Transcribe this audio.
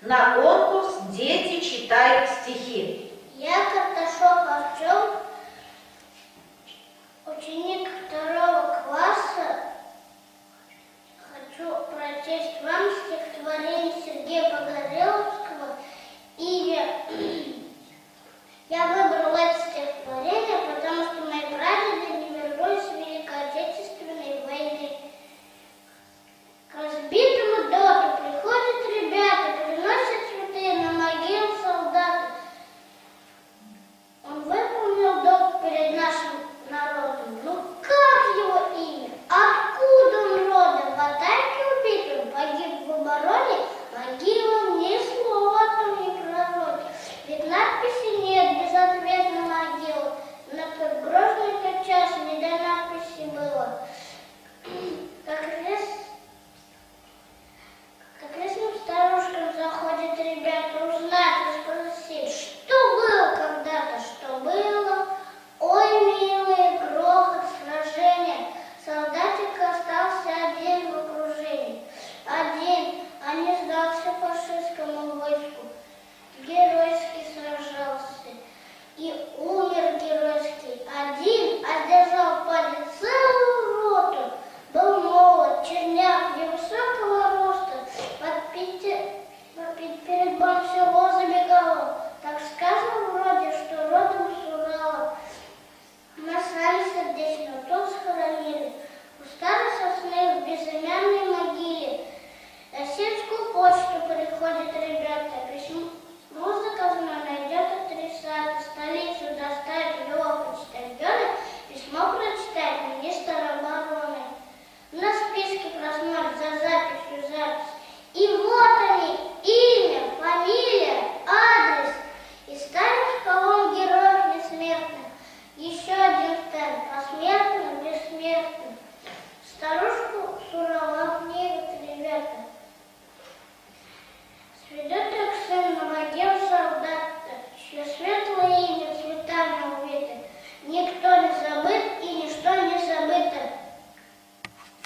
На конкурс дети читают стихи. Я Карташов Артем, ученик второго класса. Хочу прочесть вам стихотворение Сергея Погореловского «Имя Судьба всего забегала, так сказано вроде, что родом с Урала. Нас рали сердечно, тот схоронили, у старой сосны в безымянной могиле. На сельскую почту приходят ребята, письмо